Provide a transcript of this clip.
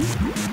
Mm-hmm.